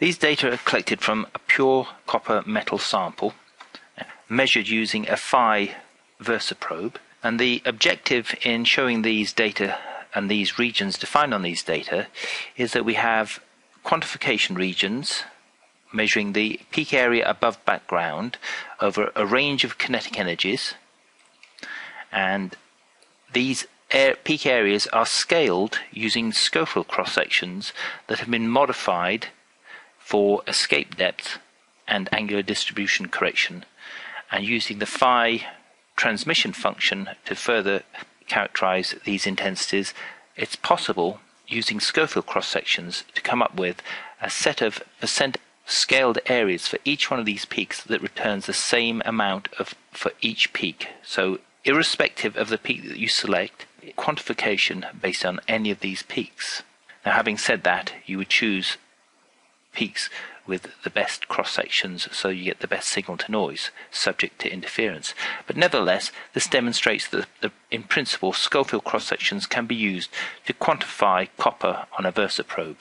These data are collected from a pure copper metal sample, measured using a Phi VersaProbe, and the objective in showing these data and these regions defined on these data is that we have quantification regions measuring the peak area above background over a range of kinetic energies and these air, peak areas are scaled using Scofield cross sections that have been modified for escape depth and angular distribution correction and using the phi transmission function to further characterize these intensities it's possible using Scofield cross sections to come up with a set of percent scaled areas for each one of these peaks that returns the same amount of for each peak so irrespective of the peak that you select quantification based on any of these peaks. Now, having said that, you would choose peaks with the best cross sections so you get the best signal to noise, subject to interference. But nevertheless, this demonstrates that, that in principle, Scofield cross sections can be used to quantify copper on a VersaProbe.